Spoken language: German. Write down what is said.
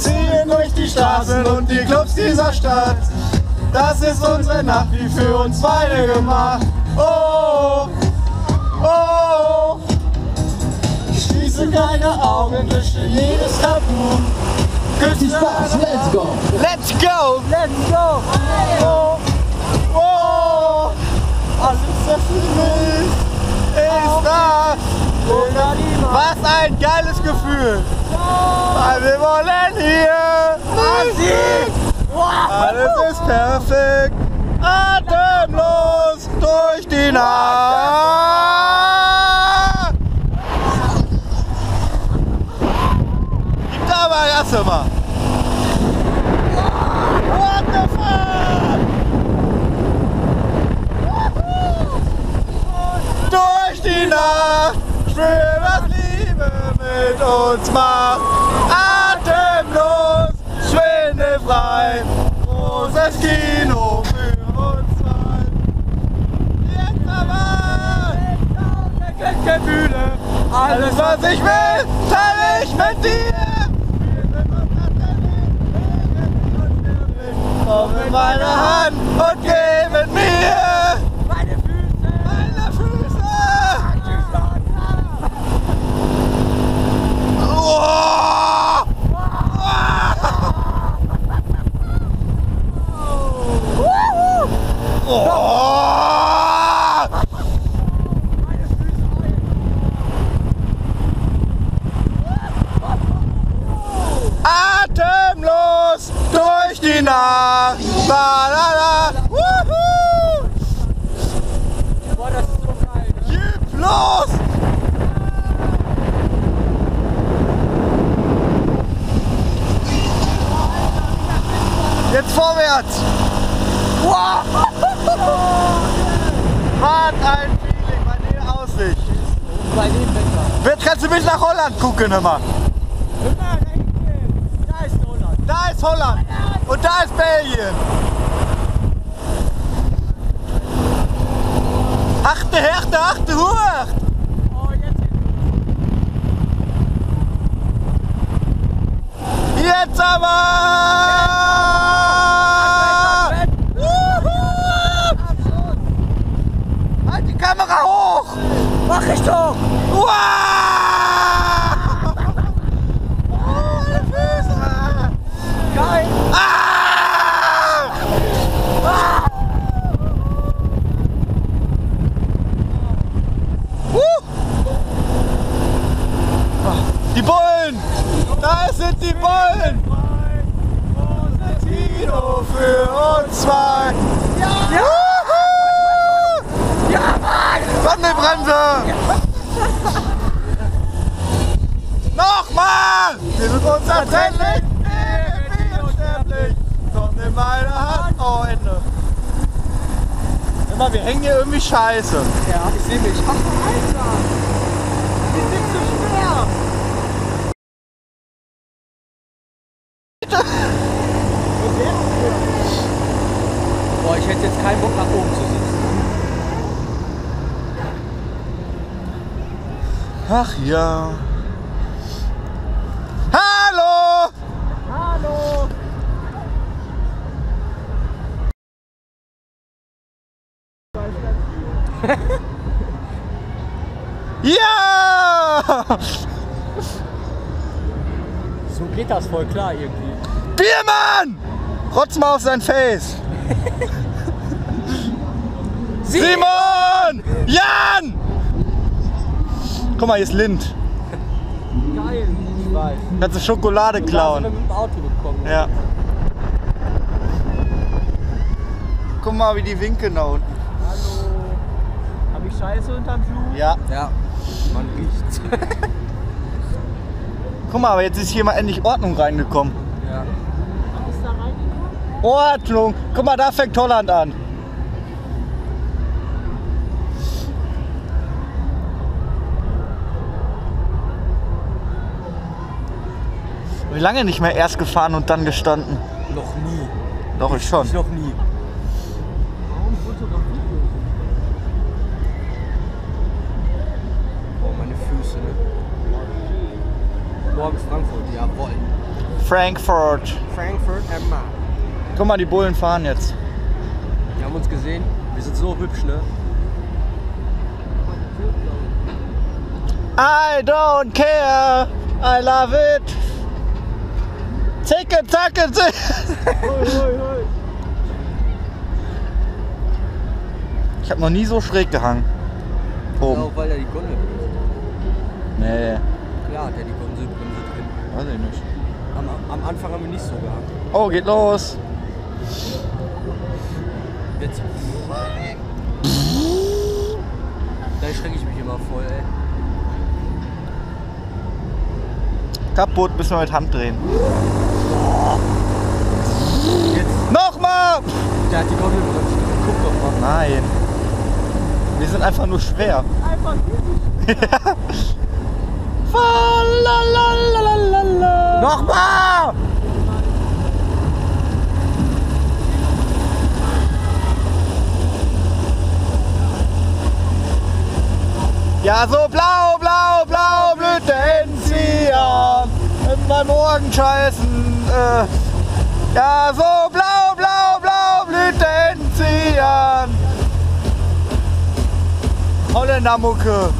ziehen durch die Straßen und die Clubs dieser Stadt. Das ist unsere Nacht, wie für uns beide gemacht. Oh, oh, ich schließe keine Augen, lösche jedes Tabu. Küsse Spaß, let's go! Let's go! Let's go! Oh, oh, alles, was ich will, ist da. Was ein geiles Gefühl! Weil wir wollen hier Musik! Alles ist perfekt, atemlos durch die Nacht. Gib da mal erst mal. What the fuck? Durch die Nacht spür, was Liebe mit uns macht. Atemlos, schwindelfrei, großes Kino für uns zwei. Jetzt aber Gefühle, alles was ich will, teile ich mit dir. Komm in meine Hand und geh mit mir. Meine Füße. Meine Füße. Oh. Oh. Atemlos durch die Nacht. La, la, la. Wuhu. Boah, das ist so geil. Ne? Gib los! Jetzt vorwärts! Wow! Was ein Feeling bei der Aussicht! Bei dem Wetter. Jetzt kannst du mit nach Holland gucken, hör mal. Hinten. Da ist Holland. Da ist Holland und da ist Belgien. Achte Härte, achte hoch! Oh, jetzt Jetzt aber! Wuhu! Halt die Kamera hoch! Mach ich doch. Wow! Oh, meine Füße! Geil. Ah! Huh! Die Bullen! Da sind die Bullen! Kino für uns zwei! Ja! Juhu! Ja, Mann! Wandelbremse! Nochmal! Wir sind unzertrennlich! ewig unsterblich! Kommt in meine Hand! Oh, Ende! Immer, wir hängen hier irgendwie scheiße. Ja, ich sehe mich. Ach, Alter. Die sind zu schwer. Boah, ich hätte jetzt keinen Bock nach oben zu sitzen. Ach ja. Hallo! Hallo. Ja! So geht das voll klar irgendwie. Biermann! Rotz mal auf sein Face. Simon! Jan! Guck mal, hier ist Lind. Geil. Ich weiß. Kannst du Schokolade klauen. mit dem Auto gekommen. Ja. Guck mal, wie die winken da unten. Hallo. Hab ich Scheiße unterm Schuh? Ja. Ja. Man riecht's. Guck mal, aber jetzt ist hier mal endlich Ordnung reingekommen. ja. Was ist da reingekommen? Ordnung! Guck mal, da fängt Holland an. Wie lange nicht mehr erst gefahren und dann gestanden? Noch nie. Doch, ich schon. Ich noch nie. Warum? Boah, meine Füße, ne? Morgen Frankfurt, jawohl. Frankfurt. Frankfurt Emma. Guck mal, die Bullen fahren jetzt. Die haben uns gesehen. Wir sind so hübsch, ne? I don't care. I love it. Zicke, zacke, zicke. Ich habe noch nie so schräg gehangen. Oben. Auch weil er die Gondel. Nee, Klar hat er die Gondelbremse drin. weiß ich nicht. Am, am Anfang haben wir nicht so gehabt. Oh, geht los. Jetzt. Da erschrecke ich mich immer voll, ey. Kaputt, müssen wir mit Hand drehen. Jetzt. Nochmal! Der hat die Gondelbremse drin. Guck doch mal. Nein. Wir sind einfach nur schwer. Einfach Falalalalala. Nochmal! Ja, so blau, blau, blau blüht der Enzian. In meinem Morgenscheißen. Äh. Ja, so blau, blau, blau blüht der Enzian. Holländermucke.